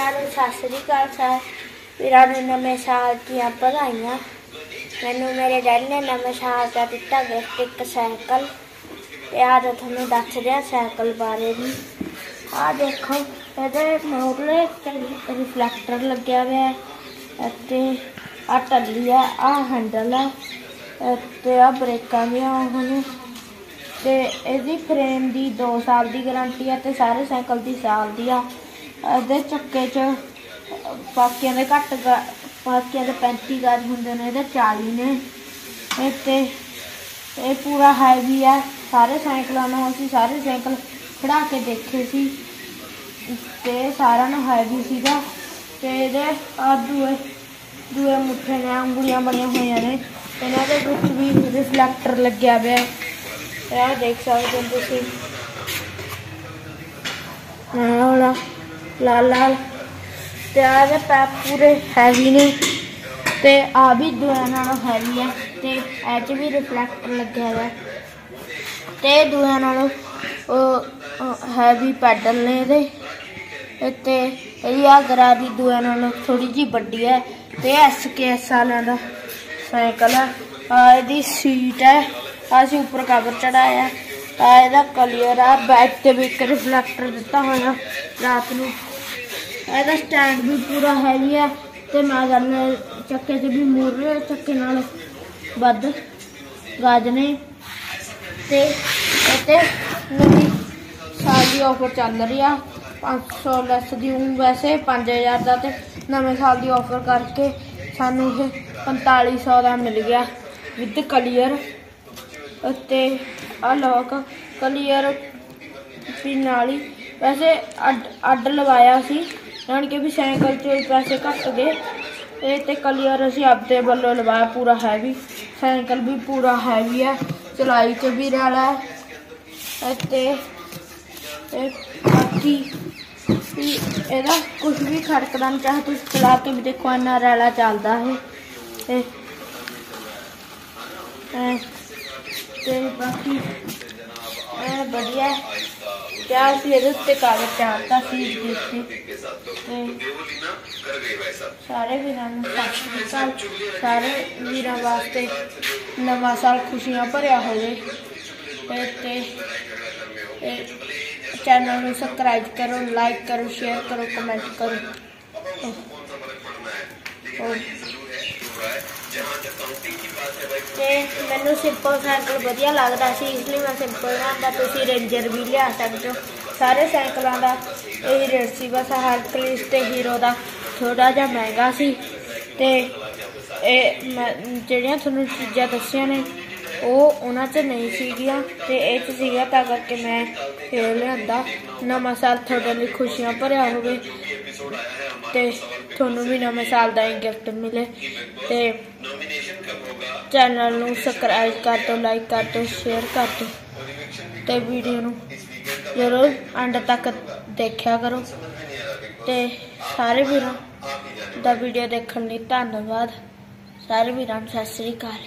ਵੀਰਾਂ ਨੂੰ ਸਤਿ ਸ੍ਰੀ ਅਕਾਲ ਸਰ। ਵੀਰਾਂ ਨੂੰ ਨਵੇਂ ਸਾਲ ਦੀਆਂ ਵਧਾਈਆਂ। ਮੈਨੂੰ ਮੇਰੇ ਡੈਡੀ ਨੇ ਨਵੇਂ ਸਾਲ ਦਾ ਦਿੱਤਾ ਗਿਫਟ ਇੱਕ ਸਾਈਕਲ। ਤੇ ਆਹ ਤਾਂ ਤੁਹਾਨੂੰ ਦੱਸ ਰਿਹਾ ਸਾਈਕਲ ਬਾਰੇ ਵੀ। ਆਹ ਦੇਖੋ, ਇਹਦੇ ਮੋੜਲੇ ਰਿਫਲੈਕਟਰ ਲੱਗਿਆ ਹੋਇਆ ਹੈ। ਅਤੇ ਆ ਟੱਲੀ ਹੈ ਆ ਹੈਂਡਲ ਆ ਤੇ ਆ ਬ੍ਰੇਕਾਂ ਵੀ ਆ ਹੁਣ। ਤੇ ਇਹਦੀ ਫਰੇਮ ਦੀ 2 ਸਾਲ ਦੀ ਗਾਰੰਟੀ ਆ ਤੇ ਸਾਰੇ ਸਾਈਕਲ ਦੀ ਸਾਲ ਦੀ ਆ। ਇਹਦੇ ਚੱਕੇ 'ਚ ਪਾਕਿਆਂ ਦੇ ਘੱਟ ਗਾ- ਬਾਕੀਆਂ ਦੇ 35 ਗਾਜ ਹੁੰਦੇ ਨੇ, ਇਹਦੇ 40 ਨੇ। ਇਹ ਤੇ, ਇਹ ਪੂਰਾ ਹੈਵੀ ਹੈ ਸਾਰੇ ਸਾਈਕਲਾਂ ਨੂੰ ਅਸੀਂ ਸਾਰੇ ਸਾਈਕਲ ਖੜਾ ਕੇ ਦੇਖੇ ਸੀ। ਤੇ ਸਾਰਿਆਂ ਨੂੰ ਹੈਵੀ ਸੀਗਾ। ਤੇ ਇਹਦੇ ਆ ਦੂਏ ਦੂਏ ਮੁੱਠੇ ਨੇ, ਉਂਗਲੀਆਂ ਬਣੀਆਂ ਹੋਈਆਂ ਨੇ। ਇਹਨਾਂ ਦੇ ਵਿੱਚ ਵੀ ਰਿਫਲੈਕਟਰ ਲੱਗਿਆ ਹੋਇਆ ਇਹ ਦੇਖ ਸਕਦੇ ਹੋ ਤੁਸੀਂ। ਆਹ ਵਾਲਾ ਲਾਲ ਲਾਲ। ਤੇ ਆ ਦੇ ਪੈਪ ਪੂਰੇ ਹੈਵੀ ਨੇ। ਤੇ ਆ ਵੀ ਦੂਆਂ ਨਾਲੋਂ ਹੈਵੀ ਹੈ ਤੇ ਇਹ 'ਚ ਵੀ ਰਿਫਲੈਕਟਰ ਲੱਗਿਆ ਹੋਇਆ। ਹੈ ਤੇ ਦੂਆਂ ਨਾਲੋਂ ਹੈਵੀ ਪੈਡਲ ਨੇ ਇਹਦੇ। ਤੇ ਇਹ ਆ ਗਰਾਰੀ ਦੂਆਂ ਨਾਲੋਂ ਥੋੜੀ ਜੀ ਵੱਡੀ ਹੈ ਤੇ ਐਸਕੇਐਸ ਵਾਲਿਆਂ ਦਾ ਸਾਈਕਲ ਹੈ ਆ ਇਹਦੀ ਸੀਟ ਹੈ ਅਸੀਂ ਉੱਪਰ ਕਵਰ ਚੜਾਇਆ ਆ ਇਹਦਾ ਕਲੀਅਰ ਆ ਬੈਕ ਤੇ ਵੀ ਇੱਕ ਰਿਫਲੈਕਟਰ ਦਿੱਤਾ ਹੋਇਆ ਰਾਤ ਨੂੰ। ਇਹਦਾ ਸਟੈਂਡ ਵੀ ਪੂਰਾ ਹੈਵੀ ਹੈ ਤੇ ਮੈਂ ਨੇ ਚੱਕੇ 'ਚ ਵੀ ਮੋਰੇ ਚੱਕੇ ਨਾਲ ਵੱਧ ਗਾਜ ਨੇ। ਤੇ ਅਤੇ ਨਵੀਂ ਸਾਲ ਦੀ ਆਫਰ ਚੱਲ ਰਹੀ ਆ। 500 ਲੈਸ ਦੀ ਉਹ ਵੈਸੇ 5000 ਦਾ ਤੇ ਨਵੇਂ ਸਾਲ ਦੀ ਆਫਰ ਕਰਕੇ ਸਾਨੂੰ ਇਹ 4500 ਦਾ ਮਿਲ ਗਿਆ। ਵਿਦ ਕਲੀਅਰ ਅਤੇ ਆ ਲੋਕ ਕਲੀਅਰ ਵੀ ਨਾਲ ਹੀ ਵੈਸੇ ਅੱਡ ਅੱਡ ਲਵਾਇਆ ਸੀ। ਜਾਣ ਕੇ ਵੀ ਸਾਈਕਲ 'ਚ ਪੈਸੇ ਘੱਟ ਗਏ। ਇਹ ਤੇ ਕਲੀਅਰ ਅਸੀਂ ਆਪਦੇ ਵੱਲੋਂ ਲਵਾਇਆ, ਪੂਰਾ ਹੈਵੀ ਸਾਈਕਲ ਵੀ ਪੂਰਾ ਹੈਵੀ ਹੈ ਚਲਾਈ 'ਚ ਵੀ ਰਲਾ ਹੈ। ਅਤੇ ਇਹ ਬਾਕੀ ਵੀ ਇਹਦਾ ਕੁਝ ਵੀ ਖੜਕਦਾ ਨਹੀਂ ਚਾਹੇ ਤੁਸੀਂ ਚਲਾ ਕੇ ਵੀ ਦੇਖੋ, ਇੰਨਾ ਰੈਲਾ ਚੱਲਦਾ ਹੈ ਇਹ। ਇਹ ਤੇ ਬਾਕੀ ਇਹ ਵਧੀਆ ਹੈ। ਸੀ ਇਹਦੇ ਉੱਤੇ ਕਾਗਜ਼ ਚਾੜਤਾ ਸੀ ਇਸ ਸਾਰੇ ਵੀਰਾਂ ਨੂੰ ਸਾਰੇ ਵੀਰਾਂ ਵਾਸਤੇ ਨਵਾਂ ਸਾਲ ਖੁਸ਼ੀਆਂ ਭਰਿਆ ਹੋਵੇ। ਤੇ ਚੈਨਲ ਨੂੰ ਸਬਸਕ੍ਰਾਈਬ ਕਰੋ ਲਾਈਕ ਕਰੋ ਸ਼ੇਅਰ ਕਰੋ ਕਮੈਂਟ ਕਰੋ। ਹੋਰ ਤੇ ਮੈਨੂੰ ਸਿੰਪਲ ਸਾਈਕਲ ਵਧੀਆ ਲੱਗਦਾ ਸੀ, ਇਸ ਲਈ ਮੈਂ ਸਿੰਪਲ ਲਿਆਂਦਾ ਤੁਸੀਂ ਰੇਂਜਰ ਵੀ ਲਿਆ ਸਕਦੇ ਹੋ। ਸਾਰੇ ਸਾਈਕਲਾਂ ਦਾ, ਇਹ ਰੇਟ ਸੀ ਬਸ ਹਰਕਲਿਸ ਤੇ ਹੀਰੋ ਦਾ ਥੋੜਾ ਜਿਹਾ ਮਹਿੰਗਾ ਸੀ। ਤੇ ਇਹ ਮੈਂ, ਜਿਹੜੀਆਂ ਤੁਹਾਨੂੰ ਚੀਜ਼ਾਂ ਦੱਸੀਆਂ ਨੇ, ਉਹ ਉਹਨਾਂ 'ਚ ਨਹੀਂ ਸੀਗੀਆਂ, ਤੇ ਇਹ 'ਚ ਸੀਗਾ ਤਾਂ ਕਰਕੇ ਮੈਂ ਫੇਰ ਲਿਆਂਦਾ। ਨਵਾਂ ਸਾਲ ਤੁਹਾਡੇ ਲਈ ਖੁਸ਼ੀਆਂ ਭਰਿਆ ਹੋਵੇ। ਤੇ ਤੁਹਾਨੂੰ ਵੀ ਨਵੇਂ ਸਾਲ ਦਾ ਹੀ ਗਿਫਟ ਮਿਲੇ ਤੇ ਚੈਨਲ ਨੂੰ ਸਬਸਕ੍ਰਾਈਬ ਕਰ ਦਿਓ ਲਾਈਕ ਕਰ ਦਿਓ ਸ਼ੇਅਰ ਕਰ ਦਿਓ ਤੇ ਵੀਡੀਓ ਨੂੰ ਜ਼ਰੂਰ ਅੰਤ ਤੱਕ ਦੇਖਿਆ ਕਰੋ ਤੇ ਸਾਰੇ ਵੀਰਾਂ ਦਾ ਵੀਡੀਓ ਦੇਖਣ ਲਈ ਧੰਨਵਾਦ। ਸਾਰੇ ਵੀਰਾਂ ਨੂੰ ਸਤਿ ਸ੍ਰੀ ਅਕਾਲ।